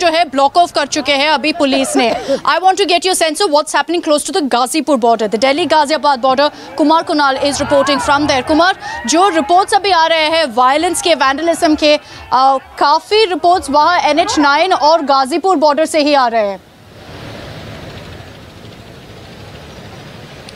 जो है block of कर चुके हैं अभी पुलिस ने। I want to get your sense of what's happening close to the Ghazipur border the Delhi Ghaziabad border Kumar Kunal is reporting from there Kumar जो reports अभी आ रहे हैं वायलेंस के वैंडलिज्म के आ, काफ़ी रिपोर्ट्स वहाँ एन एच नाइन और Ghazipur border से ही आ रहे हैं।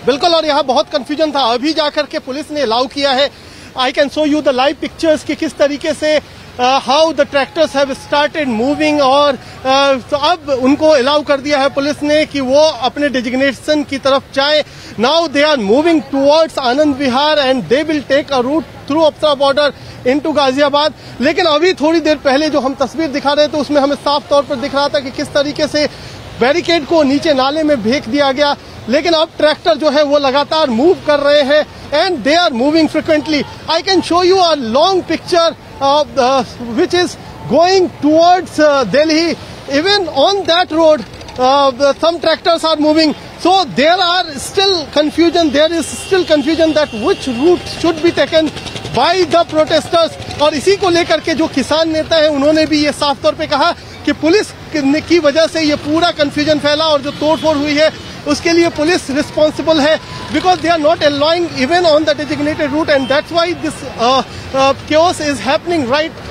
बिल्कुल और यहाँ बहुत कंफ्यूजन था। अभी जाकर के पुलिस ने अलाउ किया है। I can show you the live pictures कि किस तरीके से how the tractors have started moving और uh, तो अब उनको अलाउ कर दिया है पुलिस ने कि वो अपने डिजिग्नेशन की तरफ़ जाए। Now they are moving towards Anand Vihar and they will take a route through Apsara border into Ghaziabad लेकिन अभी थोड़ी देर पहले जो हम तस्वीर दिखा रहे थे उसमें हमें साफ़ तौर पर दिख रहा था कि किस तरीके से बैरिकेड को नीचे नाले में भेक दिया गया, लेकिन अब ट्रैक्टर जो है वो लगातार मूव कर रहे हैं and they are moving frequently I can show you a long picture which is going towards Delhi even on that road some tractors are moving so there are still confusion there is still confusion that which route should be taken by the protesters और इसी को लेकर के जो किसान नेता है उन्होंने भी ये साफ़ तौर पे कहा कि पुलिस की वजह से ये पूरा कंफ्यूजन फैला और जो तोड़फोड़ हुई है उसके लिए पुलिस रिस्पॉन्सिबल है। Because they are not allowing even on the designated route and that's why this chaos is happening right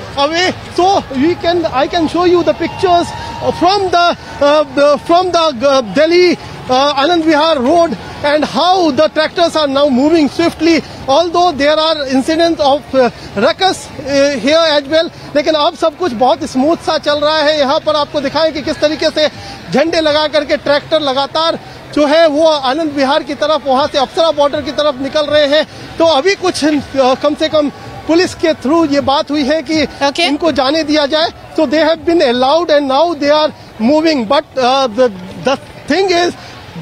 so we can i can show you the pictures from the, uh, the from uh, delhi uh, anand vihar road and how the tractors are now moving swiftly although there are incidents of uh, ruckus uh, here as well लेकिन अब सब कुछ बहुत smooth सा चल रहा है। यहाँ पर आपको दिखाएँ कि किस तरीके से झंडे लगा करके ट्रैक्टर लगातार जो है वो आनंद विहार की तरफ़ वहाँ से अप्सरा बॉर्डर की तरफ़ निकल रहे हैं। तो अभी कुछ कम से कम पुलिस के थ्रू ये बात हुई है कि okay. इनको जाने दिया जाए। तो they have been allowed and now they are moving but the thing is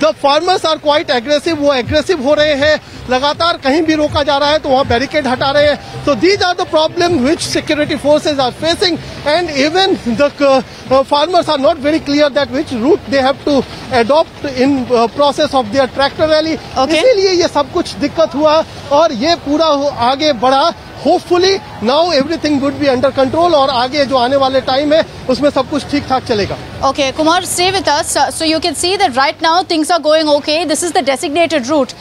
the farmers are quite aggressive वो एग्रेसिव हो रहे हैं। लगातार कहीं भी रोका जा रहा है तो वहाँ बैरिकेड हटा रहे हैं। तो these are the problem which security forces are facing and even the farmers are not very clear that which route they have to adopt in process of their tractor rally इसीलिए ये सब कुछ दिक्कत हुआ और ये पूरा आगे बढ़ा। Hopefully now everything would be under control और आगे जो आने वाले टाइम है, उसमें सब कुछ ठीक ठाक चलेगा okay Kumar stay with us so you can see that right now things are going okay this is the designated route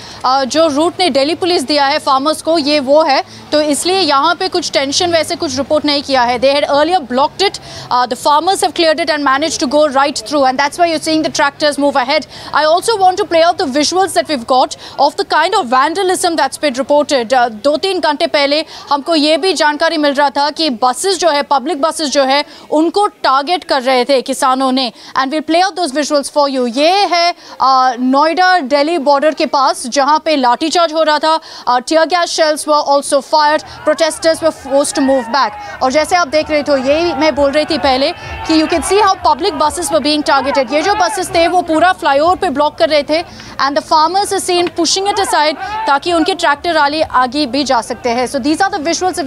जो रूट ने दिल्ली पुलिस दिया है फार्मर्स को, ये वो है। तो इसलिए यहाँ पे कुछ टेंशन वैसे कुछ रिपोर्ट नहीं किया है। They had earlier blocked it the farmers have cleared it and manage to go right through and that's why you seeing the tractors move ahead I also want to play out the visuals that we've got of the kind of vandalism that's been reported दो तीन घंटे पहले हमको ये भी जानकारी मिल रहा था कि बसेस जो है पब्लिक बसेस जो है, उनको टारगेट कर रहे थे किसानों ने। And we play out those visuals for you ये है नोएडा दिल्ली बॉर्डर के पास, जहाँ पे लाठीचार्ज हो रहा था। Tear gas shells we also fire protesters were forced to move back और जैसे आप देख रहे थे यही मैं बोल रही थी पहले कि you can see how public buses were being targeted ये जो बसेस थे, वो पूरा फ्लाईओवर पे ब्लॉक कर रहे थे। And the farmers seen pushing it aside ताकि उनके ट्रैक्टर रैली आगे भी जा सकते हैं। So these are the visuals